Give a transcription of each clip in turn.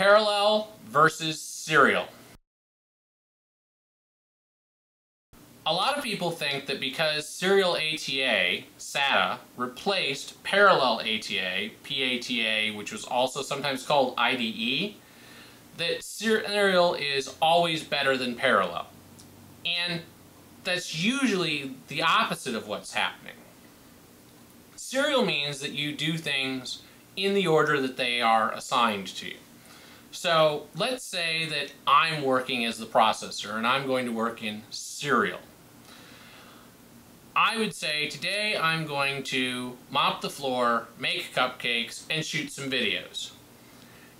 Parallel versus serial. A lot of people think that because serial ATA, SATA, replaced parallel ATA, PATA, which was also sometimes called IDE, that serial is always better than parallel. And that's usually the opposite of what's happening. Serial means that you do things in the order that they are assigned to you. So let's say that I'm working as the processor and I'm going to work in serial. I would say today I'm going to mop the floor, make cupcakes, and shoot some videos.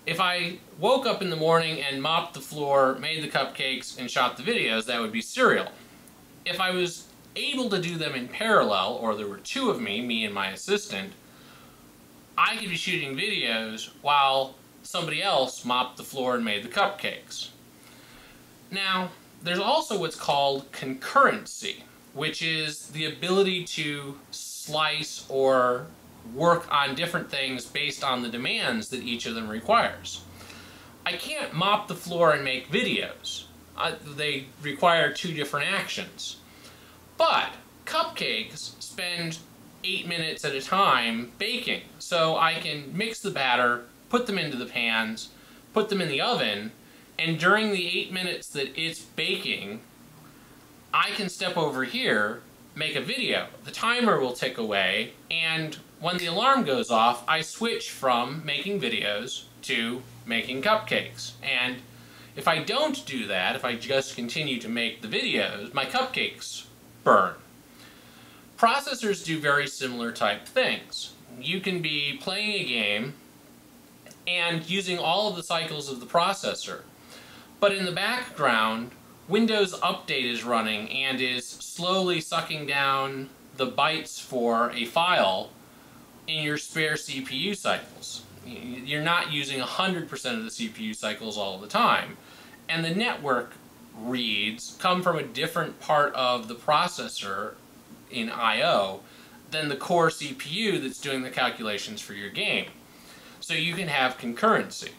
If I woke up in the morning and mopped the floor, made the cupcakes, and shot the videos, that would be serial. If I was able to do them in parallel, or there were two of me, me and my assistant, I could be shooting videos while somebody else mopped the floor and made the cupcakes. Now, there's also what's called concurrency, which is the ability to slice or work on different things based on the demands that each of them requires. I can't mop the floor and make videos. They require two different actions. But cupcakes spend eight minutes at a time baking. So I can mix the batter, put them into the pans, put them in the oven, and during the eight minutes that it's baking, I can step over here, make a video. The timer will tick away, and when the alarm goes off, I switch from making videos to making cupcakes. And if I don't do that, if I just continue to make the videos, my cupcakes burn. Processors do very similar type things. You can be playing a game and using all of the cycles of the processor. But in the background, Windows Update is running and is slowly sucking down the bytes for a file in your spare CPU cycles. You're not using 100% of the CPU cycles all the time. And the network reads come from a different part of the processor in I.O. than the core CPU that's doing the calculations for your game. So you can have concurrency.